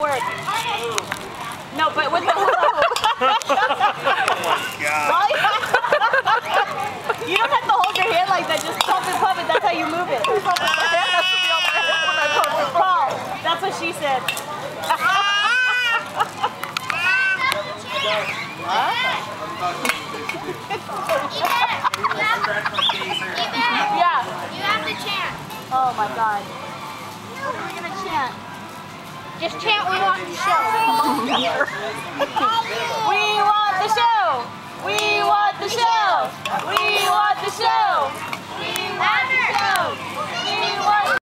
word. No, but with the hula God. You don't have to hold your hand like that. Just pump it, pump it. That's how you move it. Paul, that's what she said. Yeah. You have to chant. Oh my God. Just chant we want the show. We want the show. We want the show.